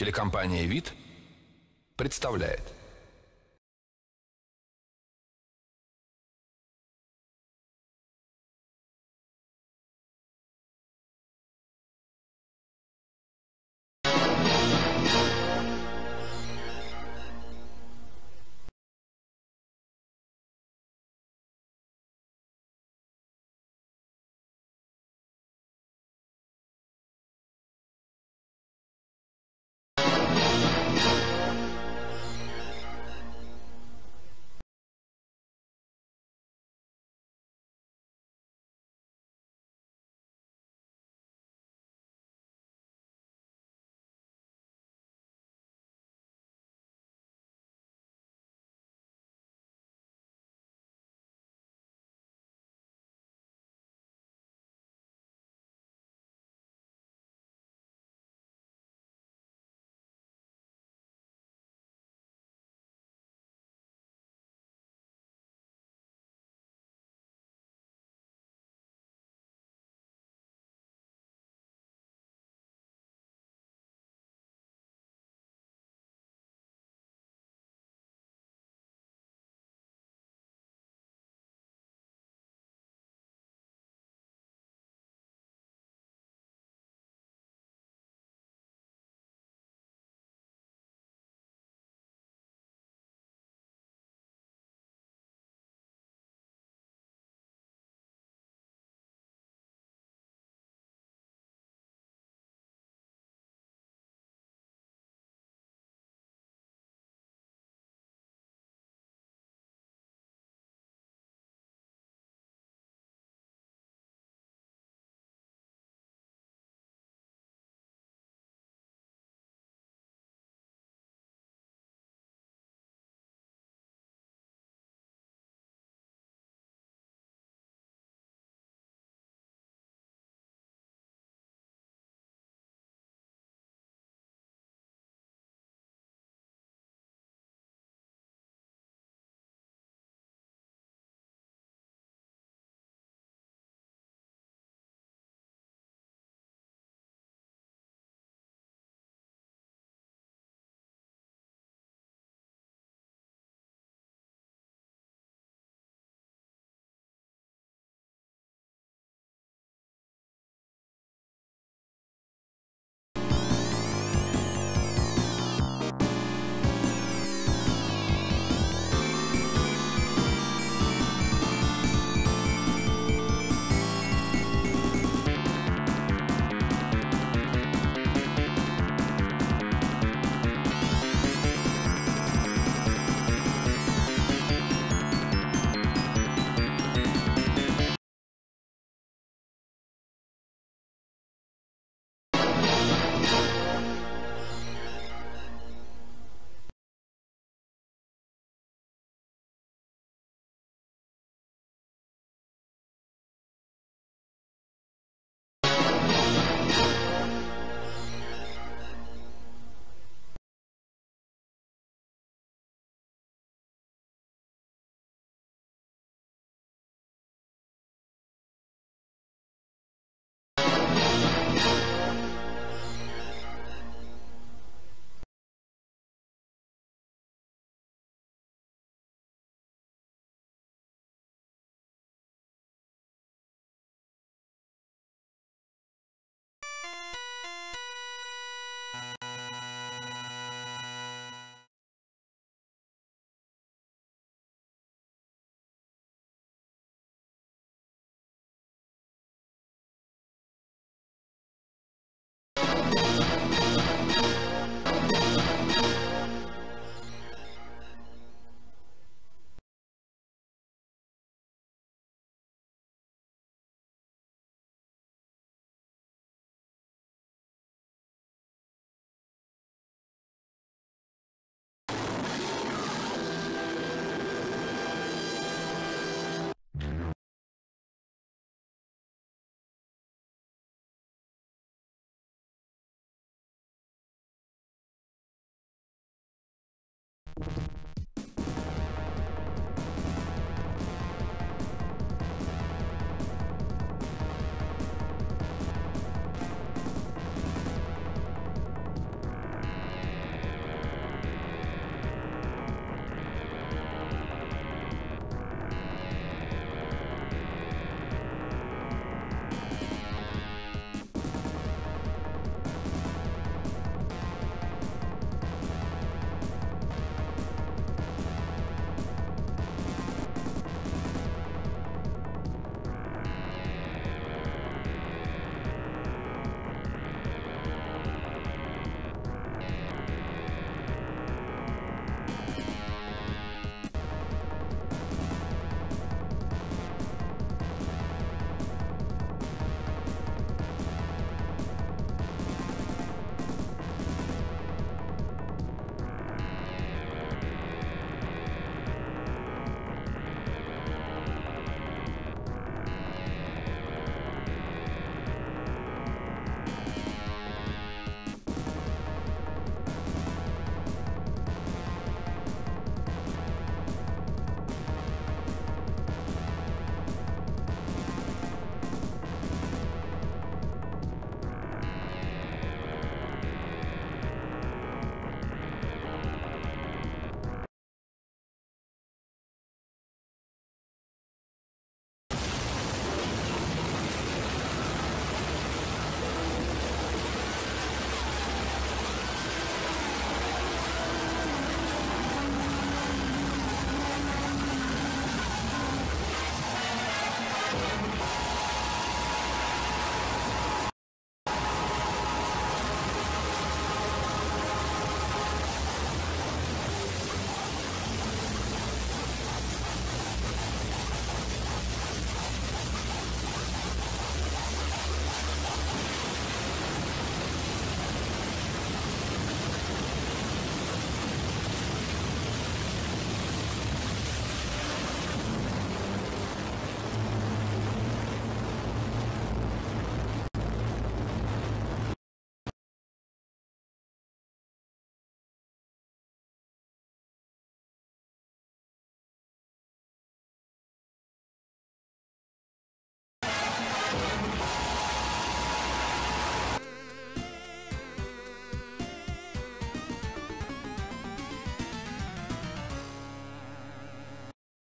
Телекомпания «Вид» представляет